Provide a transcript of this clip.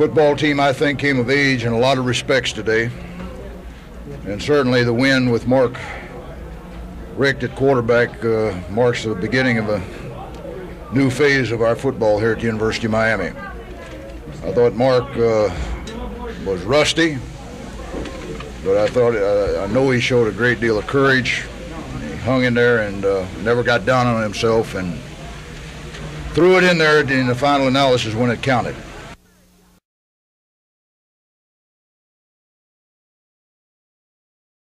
football team, I think, came of age in a lot of respects today. And certainly the win with Mark Richt at quarterback uh, marks the beginning of a new phase of our football here at the University of Miami. I thought Mark uh, was rusty, but I thought uh, I know he showed a great deal of courage. He hung in there and uh, never got down on himself and threw it in there in the final analysis when it counted.